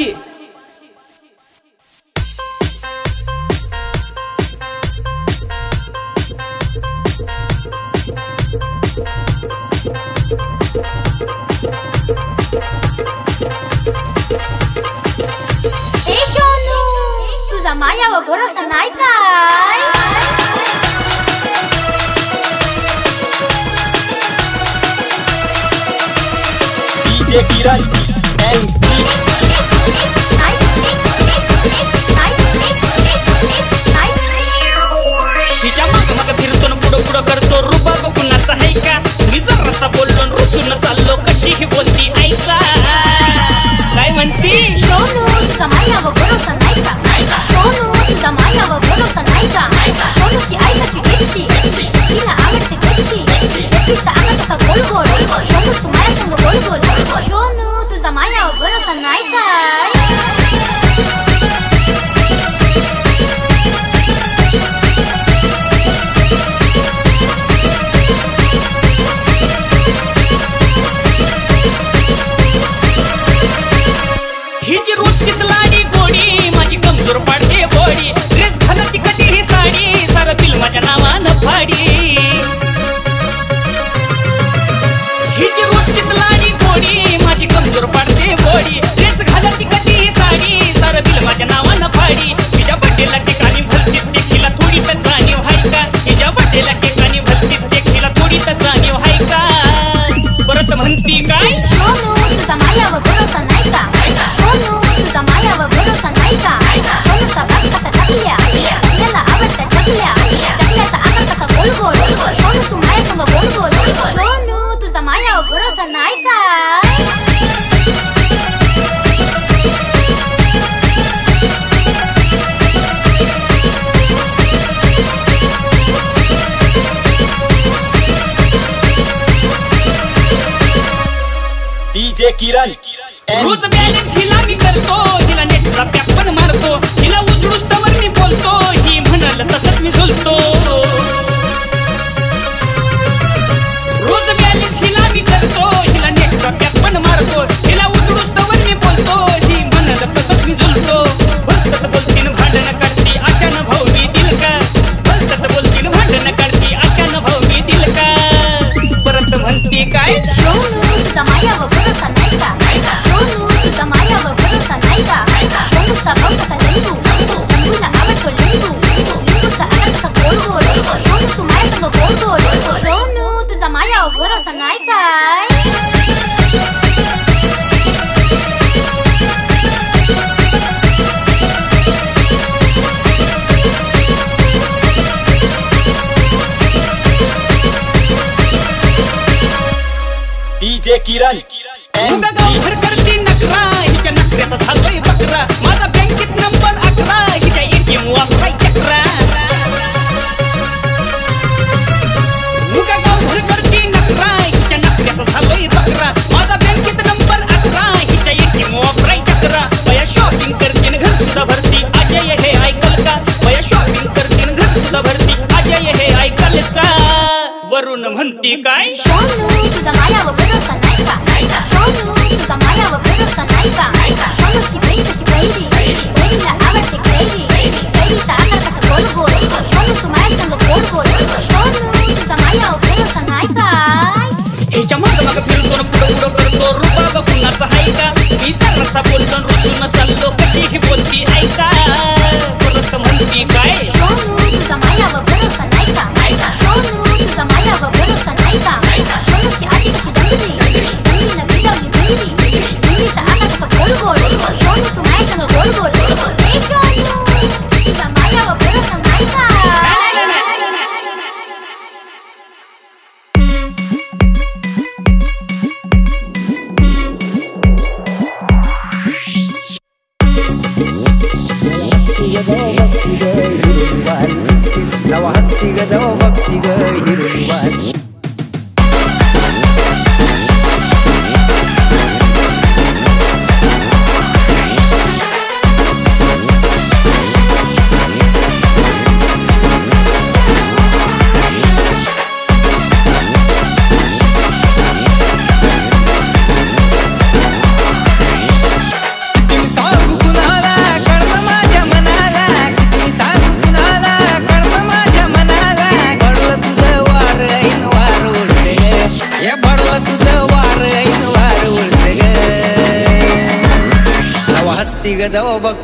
Norte. काही बोलती ऐका काय म्हणती सोनू तुझा मायावर भरोसा नाही का सोनू तुझा मायावर भरोसा नाही का सोनूची ऐकाची टेक्सी तिला आवडते टेक्सी टेक्सीचा आवडता गोल गोल सोनू तू माझ्या संग गोल गोल सोनू तुझा मायावर भरोसा नाही का चे किरण रोज बॅलन्स हिला मी करतो हिला नेटचा पॅक पण मारतो हिला उचडूस मी बोलतो ही म्हणाल तसंच मी झुलतो. रोज बॅलन्स हिला मी करतो हिला नेटचा पॅक पण मारतो हिला उचडूस मी बोलतो ही म्हणाल तसंच मी झुलतो. भलतच बोलतीन भांडण काढती अशानं भाऊ दिल का भलतच बोलतीन भांडण काढती अशानं भाऊ दिल का परत म्हणती काय? जमाया guys. DJ Kiran Kai? Show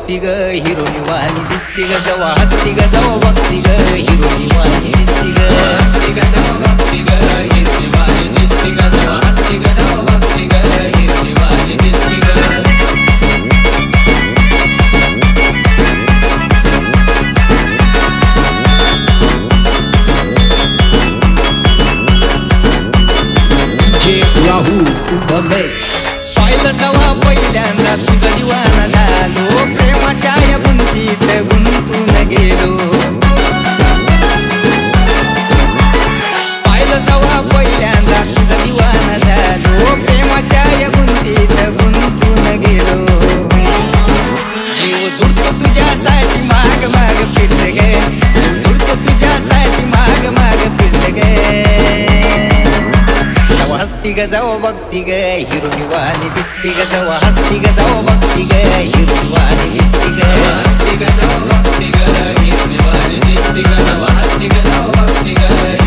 第一个 ಭಕ್ತಿಗೆ ಇರುಳುವ ನಿಧಿಸ್ತಿಗದವ ಹಸ್ತಿಗದವ ಭಕ್ತಿಗೆ ಇರುಳುವ ನಿಧಿಸ್ತಿಗೆ. ಹಸ್ತಿಗದವ ಭಕ್ತಿಗೆ ಇರುಳುವ ನಿಧಿಸ್ತಿಗದವ ಹಸ್ತಿಗದವ ಭಕ್ತಿಗೆ.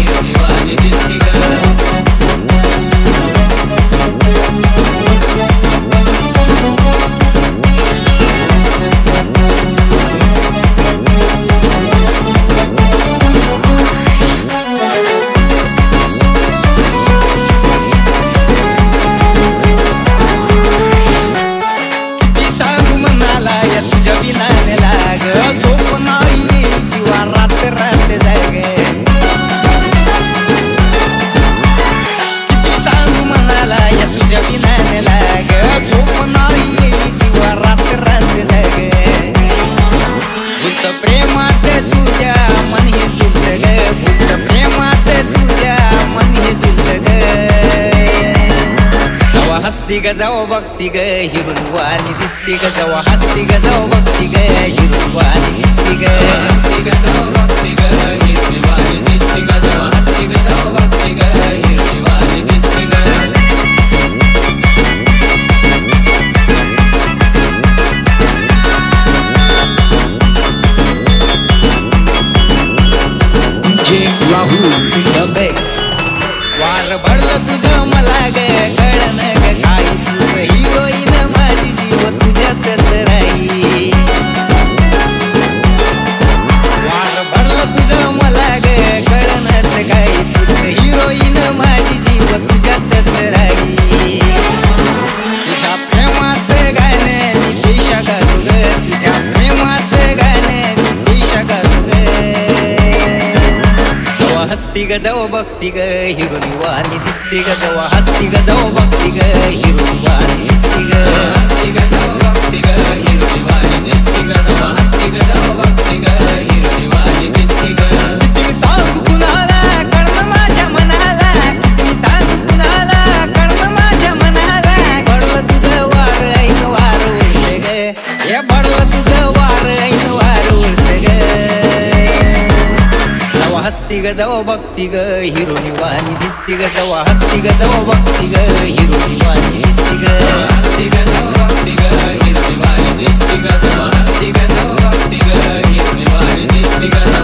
हसती गजाव जाऊ बघती ग हिरुवानी दिसती ग जाऊ हसती ग जाऊ बघती ग हिरुवानी दिसती ग हसती गजाव जाऊ बघती ग. ग जाऊ बघती ग हिरोनी वाणी दिसती ग जवा हसती ग जाऊ बघती ग हिरो हस्ती ग जाव बघती ग हिरोनी वाणी दिसती ग जाव हस्ती ग जाव बघती ग हिरोनी वाणी दिसती ग हस्ती ग जाव बघती ग हिरोनी वाणी दिसती ग जाव हस्ती ग जाव बघती ग हिरोनी वाणी दिसती ग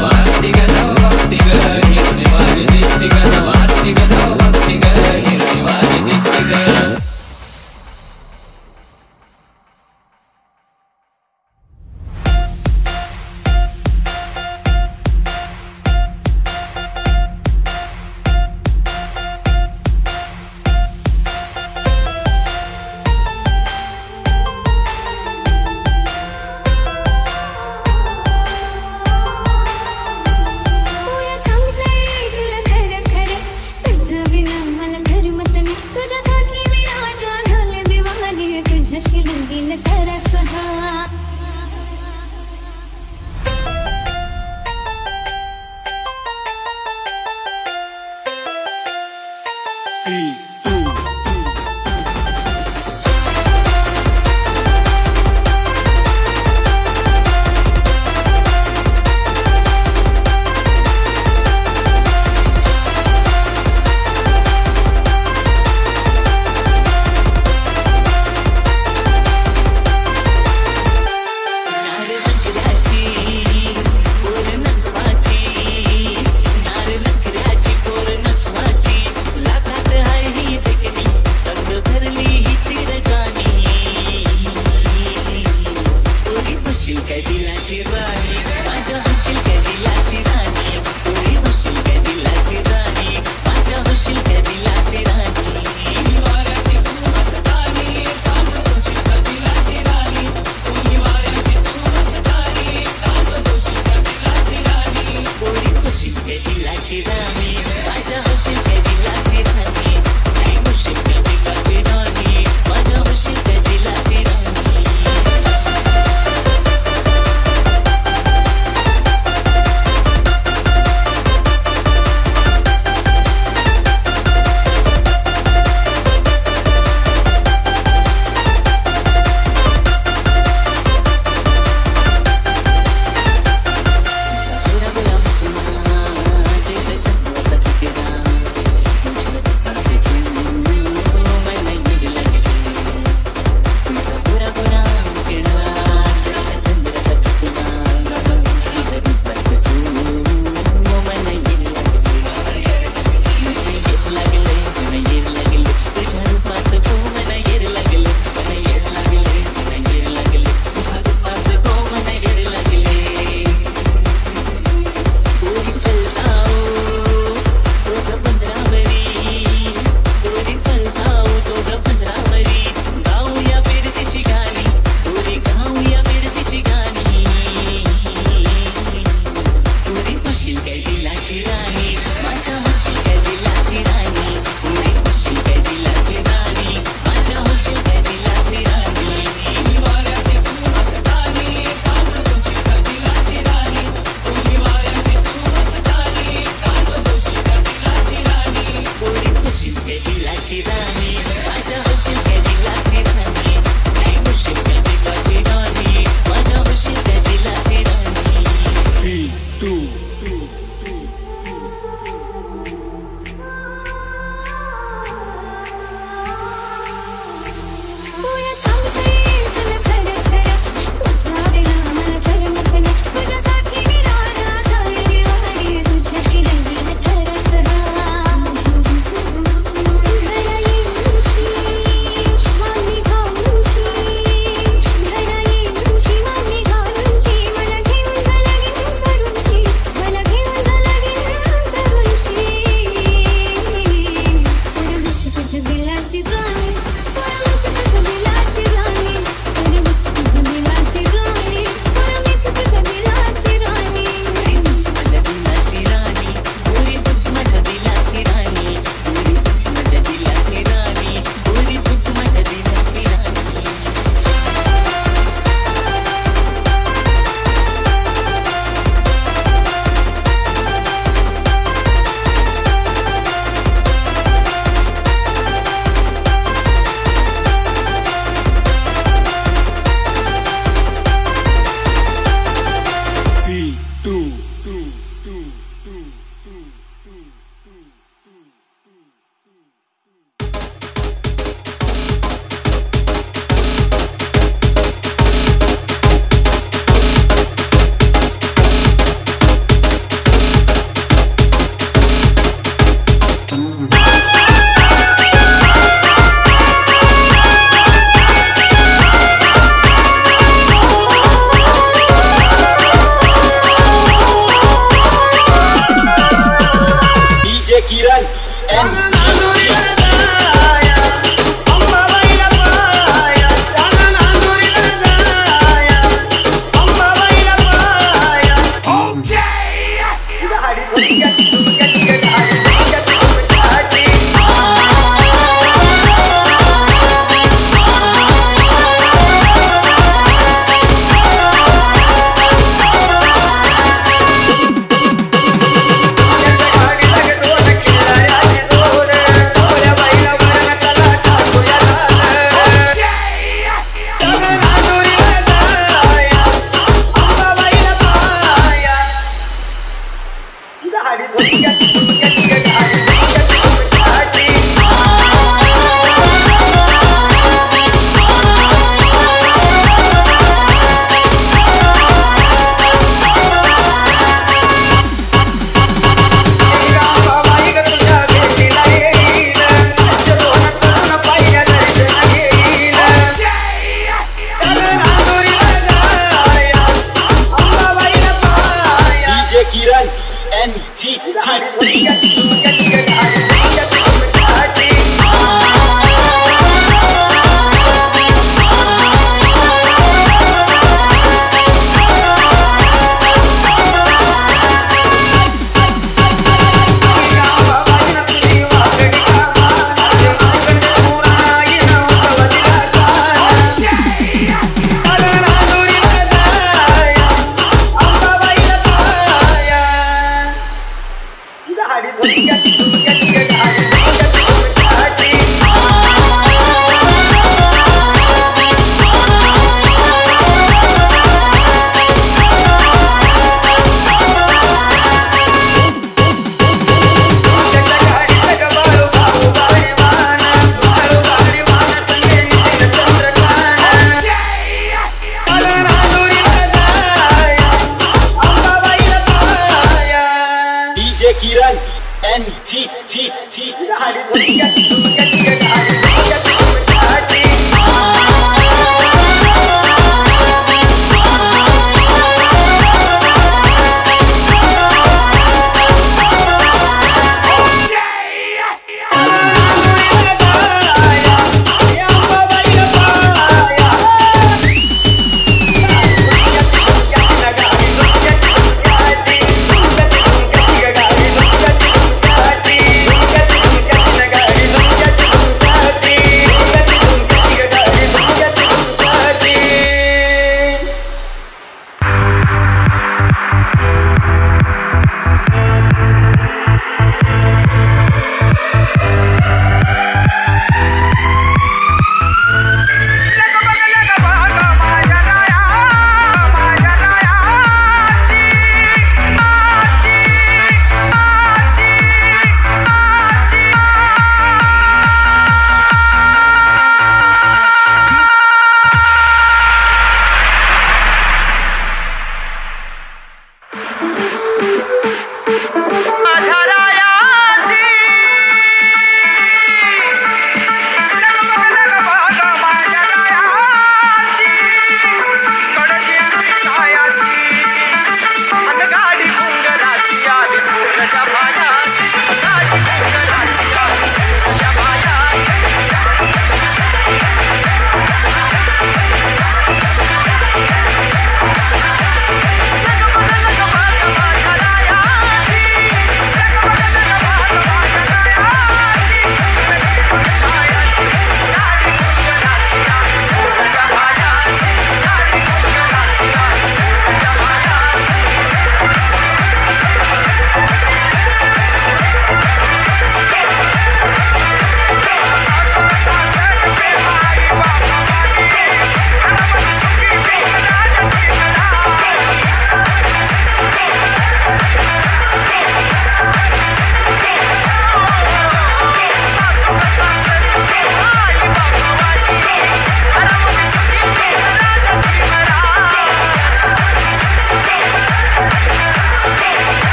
Living in